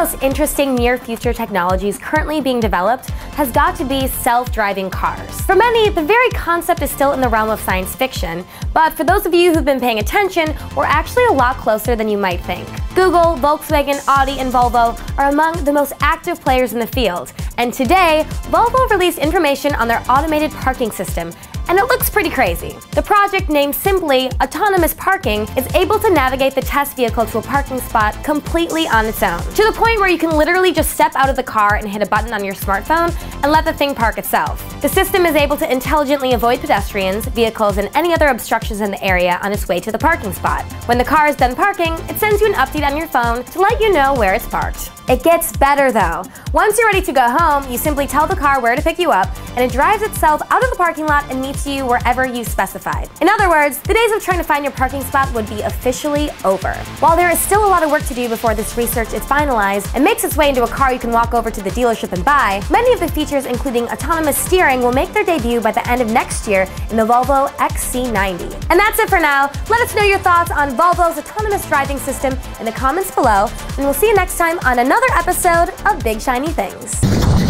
most interesting near future technologies currently being developed has got to be self driving cars. For many, the very concept is still in the realm of science fiction, but for those of you who've been paying attention, we're actually a lot closer than you might think. Google, Volkswagen, Audi, and Volvo are among the most active players in the field, and today, Volvo released information on their automated parking system and it looks pretty crazy. The project, named simply Autonomous Parking, is able to navigate the test vehicle to a parking spot completely on its own, to the point where you can literally just step out of the car and hit a button on your smartphone and let the thing park itself. The system is able to intelligently avoid pedestrians, vehicles, and any other obstructions in the area on its way to the parking spot. When the car is done parking, it sends you an update on your phone to let you know where it's parked. It gets better though. Once you're ready to go home, you simply tell the car where to pick you up, and it drives itself out of the parking lot and meets you wherever you specified. In other words, the days of trying to find your parking spot would be officially over. While there is still a lot of work to do before this research is finalized and makes its way into a car you can walk over to the dealership and buy, many of the features, including autonomous steering, will make their debut by the end of next year in the Volvo XC90. And that's it for now. Let us know your thoughts on Volvo's autonomous driving system in the comments below, and we'll see you next time on another episode of Big Shiny Things.